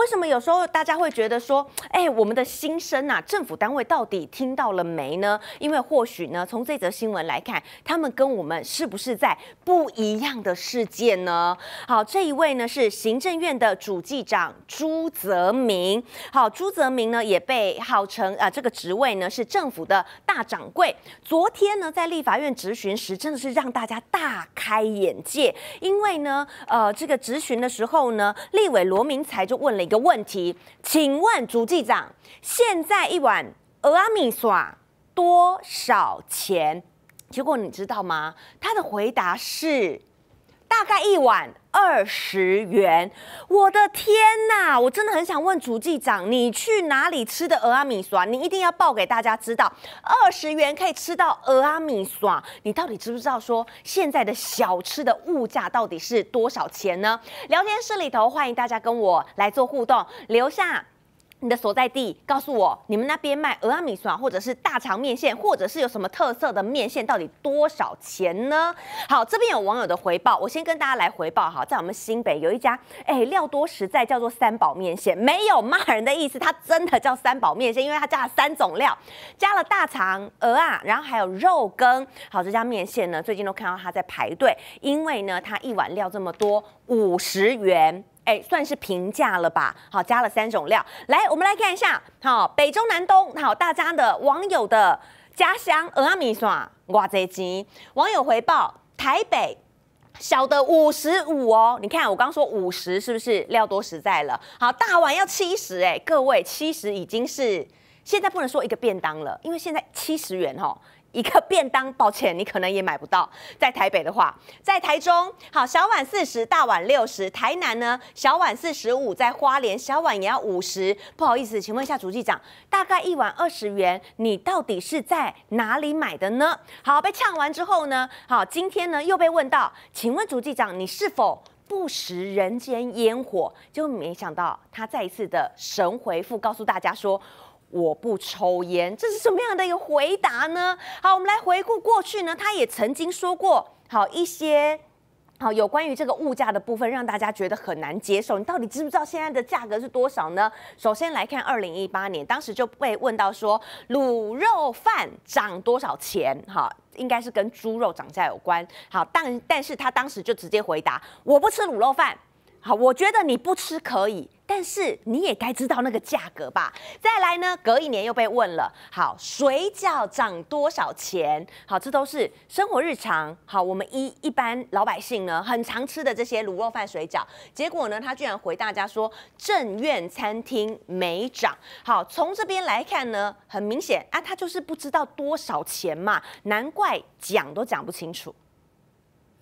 为什么有时候大家会觉得说，哎，我们的心声啊，政府单位到底听到了没呢？因为或许呢，从这则新闻来看，他们跟我们是不是在不一样的世界呢？好，这一位呢是行政院的主计长朱泽明。好，朱泽明呢也被号称啊，这个职位呢是政府的大掌柜。昨天呢在立法院质询时，真的是让大家大开眼界，因为呢，呃，这个质询的时候呢，立委罗明才就问了个问题，请问竹记长，现在一碗俄阿米耍多少钱？结果你知道吗？他的回答是大概一碗二十元。我的天哪！我真的很想问主计长，你去哪里吃的俄阿米刷？你一定要报给大家知道，二十元可以吃到俄阿米刷。你到底知不知道说现在的小吃的物价到底是多少钱呢？聊天室里头，欢迎大家跟我来做互动，留下。你的所在地告诉我，你们那边卖俄阿米刷，或者是大肠面线，或者是有什么特色的面线，到底多少钱呢？好，这边有网友的回报，我先跟大家来回报哈，在我们新北有一家，哎，料多实在，叫做三宝面线，没有骂人的意思，它真的叫三宝面线，因为它加了三种料，加了大肠、鹅啊，然后还有肉羹。好，这家面线呢，最近都看到它在排队，因为呢，它一碗料这么多，五十元。哎，算是平价了吧？好，加了三种料。来，我们来看一下，好，北中南东，好，大家的网友的家乡阿米耍哇这鸡，网友回报，台北小的五十五哦。你看我刚说五十，是不是料多实在了？好，大碗要七十，哎，各位七十已经是现在不能说一个便当了，因为现在七十元哦。一个便当，抱歉，你可能也买不到。在台北的话，在台中，好，小碗四十，大碗六十。台南呢，小碗四十五，在花莲，小碗也要五十。不好意思，请问一下主机长，大概一碗二十元，你到底是在哪里买的呢？好，被呛完之后呢，好，今天呢又被问到，请问主机长，你是否不食人间烟火？就没想到他再一次的神回复，告诉大家说。我不抽烟，这是什么样的一个回答呢？好，我们来回顾过去呢，他也曾经说过，好一些，好有关于这个物价的部分，让大家觉得很难接受。你到底知不知道现在的价格是多少呢？首先来看二零一八年，当时就被问到说卤肉饭涨多少钱？哈，应该是跟猪肉涨价有关。好，但但是他当时就直接回答，我不吃卤肉饭。好，我觉得你不吃可以，但是你也该知道那个价格吧。再来呢，隔一年又被问了，好，水饺涨多少钱？好，这都是生活日常。好，我们一一般老百姓呢，很常吃的这些卤肉饭、水饺，结果呢，他居然回大家说正院餐厅没涨。好，从这边来看呢，很明显啊，他就是不知道多少钱嘛，难怪讲都讲不清楚。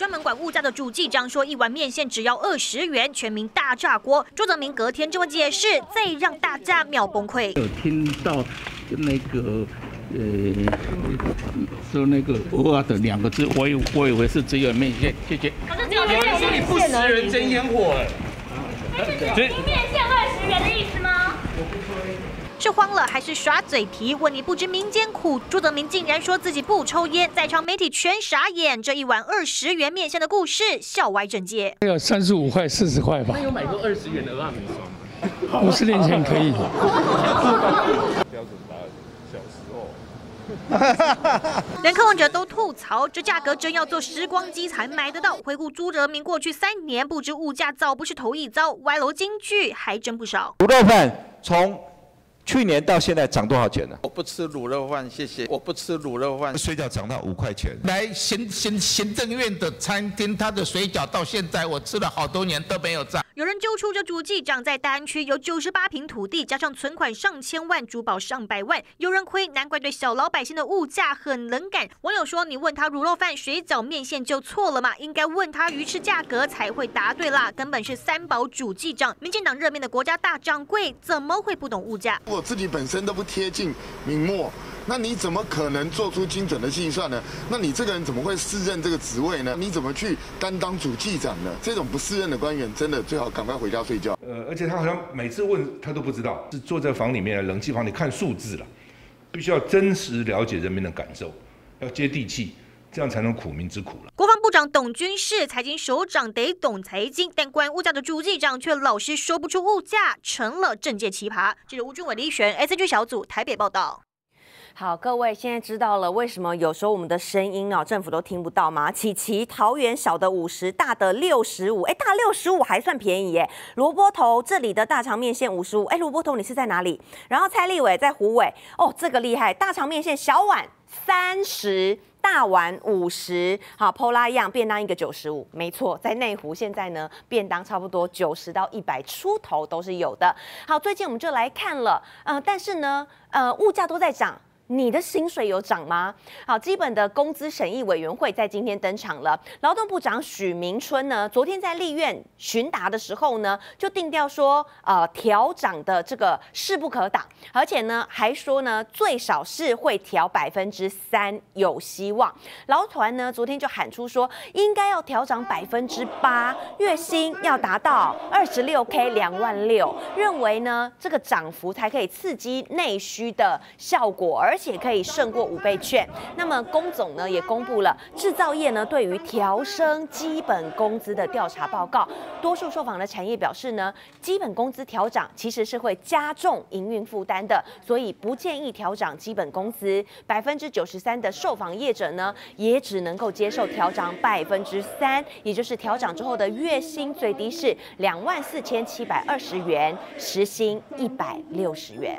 专门管物价的主计长说，一碗面线只要二十元，全民大炸锅。朱泽明隔天这么解释，再让大家秒崩溃。有听到那个呃说那个“哇”的两个字，我以我以为是只有面线，谢谢。可是只有面线，说你不食人间烟火，哎，是面线二十元的意思吗？是慌了还是耍嘴皮？问你不知民间苦，朱泽明竟然说自己不抽烟，在场媒体全傻眼。这一碗二十元面线的故事，笑歪整街。有三十五块、四十块吧。那有买过二十元的阿米刷吗？五十年前可以。标准答案，小时候。连客望者都吐槽，这价格真要做时光机才买得到。回顾朱泽明过去三年，不知物价早不是头一遭，歪楼金句还真不少。卤肉饭从。去年到现在涨多少钱呢？我不吃卤肉饭，谢谢。我不吃卤肉饭，水饺涨到五块钱。来行行行政院的餐厅，他的水饺到现在我吃了好多年都没有涨。有人揪出这主计长在大安区有九十八平土地，加上存款上千万，珠宝上百万。有人亏，难怪对小老百姓的物价很冷感。网友说：“你问他卤肉饭、水饺、面线就错了嘛？应该问他鱼翅价格才会答对啦。根本是三宝主计长，民进党热面的国家大掌柜，怎么会不懂物价？我自己本身都不贴近明末。”那你怎么可能做出精准的计算呢？那你这个人怎么会适任这个职位呢？你怎么去担当主计长呢？这种不适任的官员，真的最好赶快回家睡觉。呃，而且他好像每次问他都不知道，是坐在房里面冷气房里看数字了，必须要真实了解人民的感受，要接地气。这样才能苦民之苦了。国防部长长懂军事，财经首长得懂财经，但关物价的主计长却老是说不出物价，成了政界奇葩。记者吴俊伟、李璇，S G 小组台北报道。好，各位现在知道了为什么有时候我们的声音啊，政府都听不到吗？琪琪，桃园小的五十，大的六十五，哎，大六十五还算便宜耶。萝卜头这里的大肠面线五十五，哎，萝卜头你是在哪里？然后蔡立伟在湖尾，哦，这个厉害，大肠面线小碗三十，大碗五十，好，POLA 样便当一个九十五，没错，在内湖现在呢，便当差不多九十到一百出头都是有的。好，最近我们就来看了，呃，但是呢，呃，物价都在涨。你的薪水有涨吗？好，基本的工资审议委员会在今天登场了。劳动部长许明春呢，昨天在立院询答的时候呢，就定调说，呃，调涨的这个势不可挡，而且呢，还说呢，最少是会调百分之三，有希望。劳团呢，昨天就喊出说，应该要调涨百分之八，月薪要达到二十六 K 两万六，认为呢，这个涨幅才可以刺激内需的效果，而。且可以胜过五倍券。那么工总呢也公布了制造业呢对于调升基本工资的调查报告。多数受访的产业表示呢，基本工资调涨其实是会加重营运负担的，所以不建议调涨基本工资。百分之九十三的受访业者呢，也只能够接受调涨百分之三，也就是调涨之后的月薪最低是两万四千七百二十元，时薪一百六十元。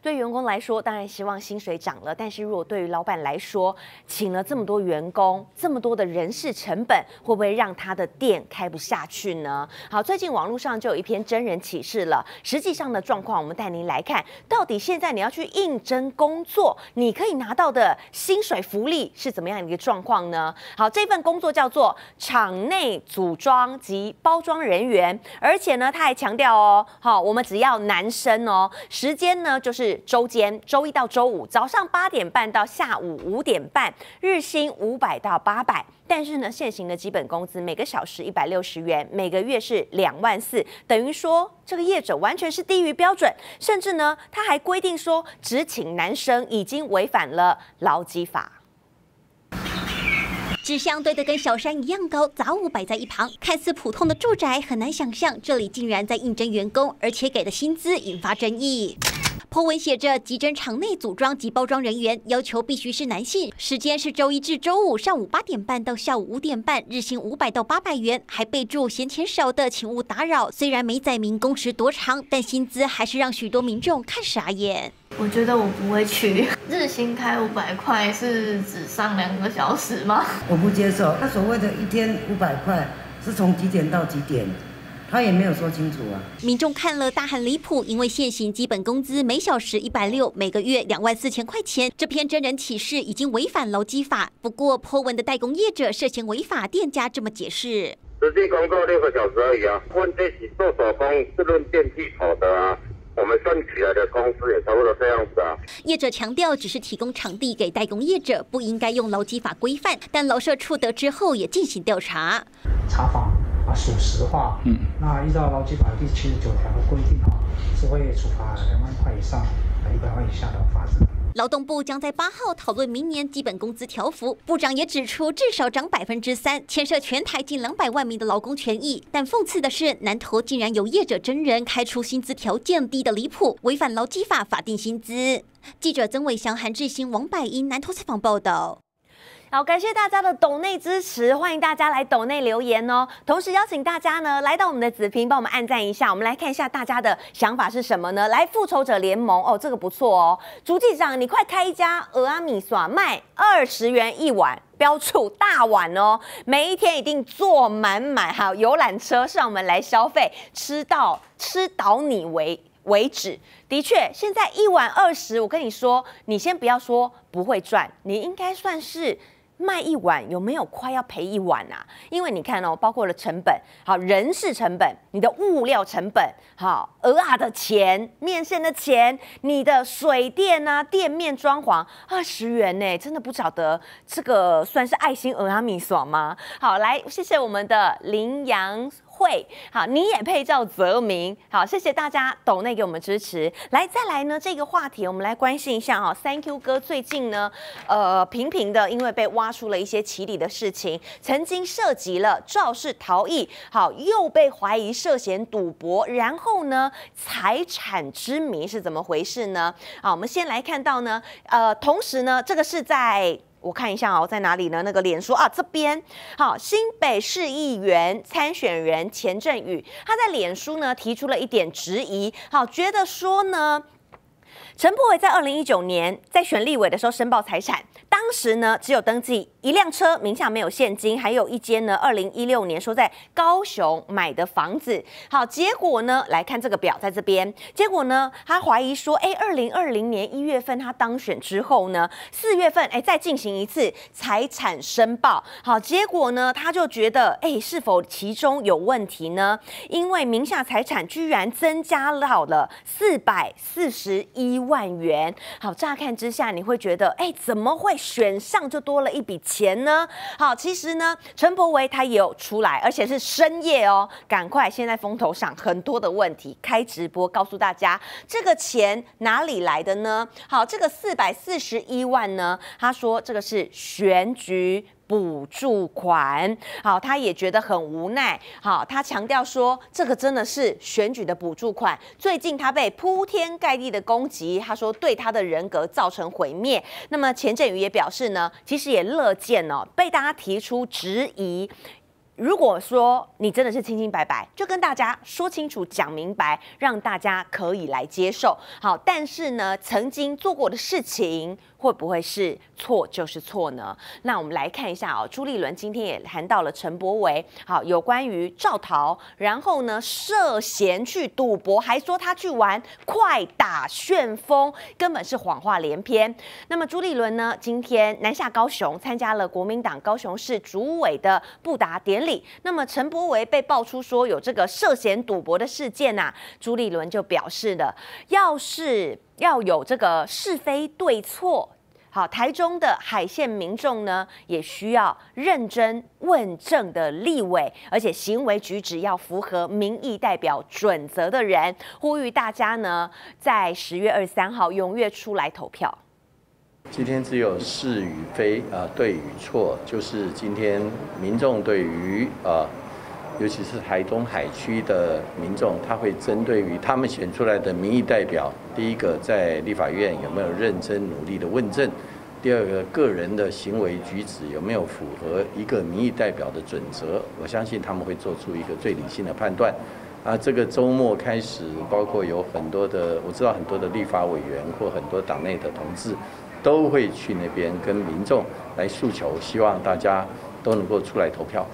对员工来说，当然希望薪水涨了。但是如果对于老板来说，请了这么多员工，这么多的人事成本，会不会让他的店开不下去呢？好，最近网络上就有一篇真人启事了。实际上的状况，我们带您来看，到底现在你要去应征工作，你可以拿到的薪水福利是怎么样一个状况呢？好，这份工作叫做场内组装及包装人员，而且呢，他还强调哦，好，我们只要男生哦，时间呢就是。周间，周一到周五早上八点半到下午五点半，日薪五百到八百。但是呢，现行的基本工资每个小时一百六十元，每个月是两万四，等于说这个业者完全是低于标准，甚至呢，他还规定说只请男生，已经违反了劳基法。纸箱堆得跟小山一样高，杂物摆在一旁，看似普通的住宅，很难想象这里竟然在应征员工，而且给的薪资引发争议。破文写着：急诊场内组装及包装人员要求必须是男性，时间是周一至周五上午八点半到下午五点半，日薪五百到八百元，还备注嫌钱少的请勿打扰。虽然没载明工时多长，但薪资还是让许多民众看傻眼。我觉得我不会去，日薪开五百块是只上两个小时吗？我不接受，他所谓的一天五百块是从几点到几点？他也没有说清楚啊！民众看了大喊离谱，因为现行基本工资每小时一百六，每个月两万四千块钱。这篇真人启事已经违反劳基法。不过破文的代工业者涉嫌违法，店家这么解释：实际工作六个小时而已啊。问这是做手工，是论电器跑的啊。我们算起来的工资也差不多这样子啊。业者强调，只是提供场地给代工业者，不应该用劳基法规范。但劳社处得知后也进行调查，查访。啊，属实话，嗯，那依照劳基法第七十九条的规定，啊，是会处罚两万块以上和一百万以下的罚则。劳动部将在八号讨论明年基本工资调幅，部长也指出至少涨百分之三，牵涉全台近两百万名的劳工权益。但讽刺的是，南投竟然有业者真人开出薪资条件低的离谱，违反劳基法法定薪资。记者曾伟祥、韩志兴、王百英南投采访报道。好，感谢大家的抖内支持，欢迎大家来抖内留言哦。同时邀请大家呢来到我们的子屏，帮我们按赞一下。我们来看一下大家的想法是什么呢？来，复仇者联盟哦，这个不错哦。朱记长，你快开一家俄阿米耍卖二十元一碗，标注大碗哦。每一天一定坐满满，哈游览车上门来消费，吃到吃倒你为为止。的确，现在一碗二十，我跟你说，你先不要说不会赚，你应该算是。卖一碗有没有快要赔一碗啊？因为你看哦，包括了成本，好人事成本，你的物料成本，好额啊的钱，面线的钱，你的水电啊，店面装潢二十元呢，真的不晓得这个算是爱心鹅阿米爽吗？好，来谢谢我们的羚羊。会，好，你也配叫泽明，好，谢谢大家抖内给我们支持。来，再来呢，这个话题我们来关心一下哈，Thank you 哥最近呢，呃，频频的因为被挖出了一些起底的事情，曾经涉及了肇事逃逸，好，又被怀疑涉嫌赌博，然后呢，财产之谜是怎么回事呢？好，我们先来看到呢，呃，同时呢，这个是在。我看一下哦，在哪里呢？那个脸书啊，这边好，新北市议员参选人钱振宇，他在脸书呢提出了一点质疑，好，觉得说呢，陈柏伟在二零一九年在选立委的时候申报财产，当时呢只有登记。一辆车名下没有现金，还有一间呢，二零一六年说在高雄买的房子。好，结果呢，来看这个表在这边。结果呢，他怀疑说，哎，二零二零年一月份他当选之后呢，四月份哎再进行一次财产申报。好，结果呢，他就觉得，哎，是否其中有问题呢？因为名下财产居然增加到了四百四十一万元。好，乍看之下你会觉得，哎，怎么会选上就多了一笔？钱呢？好，其实呢，陈柏维他也有出来，而且是深夜哦，赶快现在风头上很多的问题，开直播告诉大家这个钱哪里来的呢？好，这个四百四十一万呢，他说这个是选举。补助款，好，他也觉得很无奈。好，他强调说，这个真的是选举的补助款。最近他被铺天盖地的攻击，他说对他的人格造成毁灭。那么钱振宇也表示呢，其实也乐见哦，被大家提出质疑。如果说你真的是清清白白，就跟大家说清楚、讲明白，让大家可以来接受。好，但是呢，曾经做过的事情。会不会是错就是错呢？那我们来看一下哦。朱立伦今天也谈到了陈柏维，好，有关于赵桃，然后呢涉嫌去赌博，还说他去玩快打旋风，根本是谎话连篇。那么朱立伦呢，今天南下高雄，参加了国民党高雄市主委的布达典礼。那么陈柏维被爆出说有这个涉嫌赌博的事件呐，朱立伦就表示了，要是。要有这个是非对错，好，台中的海线民众呢，也需要认真问政的立委，而且行为举止要符合民意代表准则的人，呼吁大家呢，在十月二十三号踊跃出来投票。今天只有是与非，啊，对与错，就是今天民众对于啊。尤其是台东海区的民众，他会针对于他们选出来的民意代表，第一个在立法院有没有认真努力的问政，第二个个人的行为举止有没有符合一个民意代表的准则，我相信他们会做出一个最理性的判断。啊，这个周末开始，包括有很多的，我知道很多的立法委员或很多党内的同志，都会去那边跟民众来诉求，希望大家都能够出来投票。